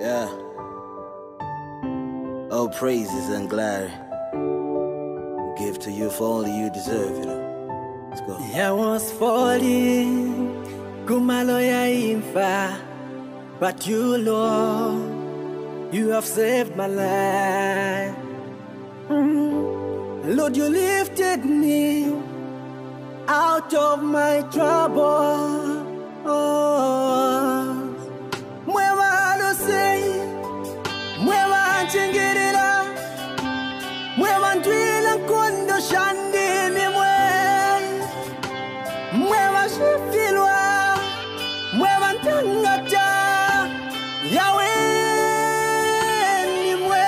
Yeah. All praises and glory give to you for only you deserve it. Let's go. I was falling, kumaloya imfa, but you, Lord, you have saved my life. Mm. Lord, you lifted me out of my trouble. Mwema anchingirira, mwema ndwila nkondo shandini mwe, mwema shifilwa, mwema ntangata, yawe ni mwe.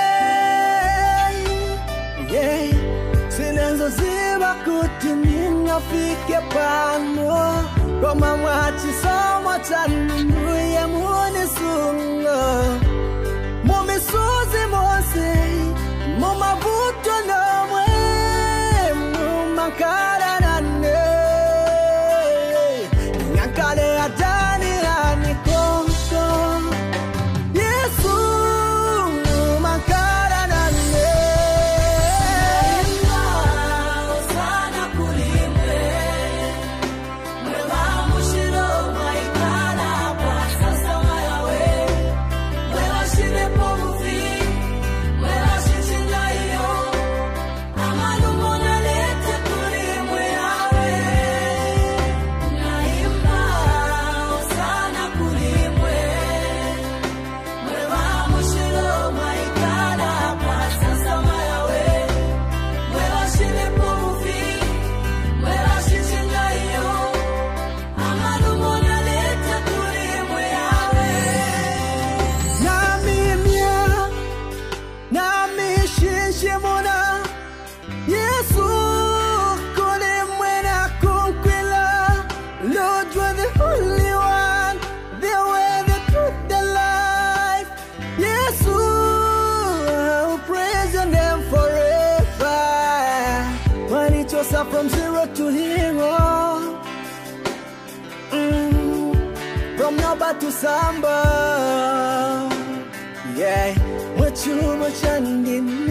Yeah. Sinenzoziba kuti ningafike pano. Koma mwachisomo chanu ya up from zero to hero. Mm, from number to samba. Yeah. Muchuma chandini mwe